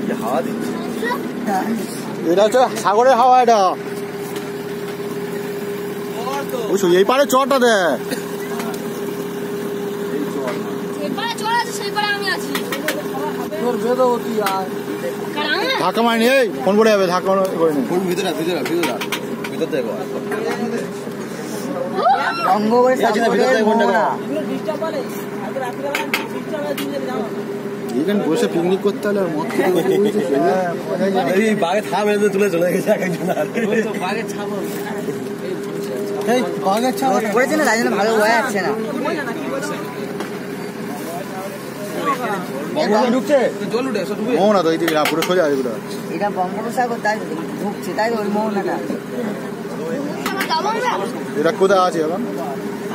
কি হাওয়া দিচ্ছে। এটা হচ্ছে সাগরের হাওয়া এটা। শুধু এই পারে চরটা দে। তোর ধাক্কা মারিনি এই ফোন করে যাবে ধাক্কা করে নি কোন ভিতরে ভিতরে ভিতরে ভিতর দেখো করে। না, ভিতর। এখানে বসে পিকনিক করতে হলে আর মদ এই বাগে থাম এনে তুলে চলে গেছে এক একজন আর। এই বাঘের ছাওয়া রোদ না তাই জন্য ভালো যাচ্ছে না। ঢুকছে? তো এই দিকে না পুরো সোজা এগুলো এটা বঙ্গোপসাগর তাই ঢুকছে তাই তো ওই এটা কোথায় আছে এখন?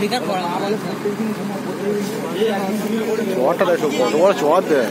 বেকার করা চরটা দেখো কত বড় চর দেয়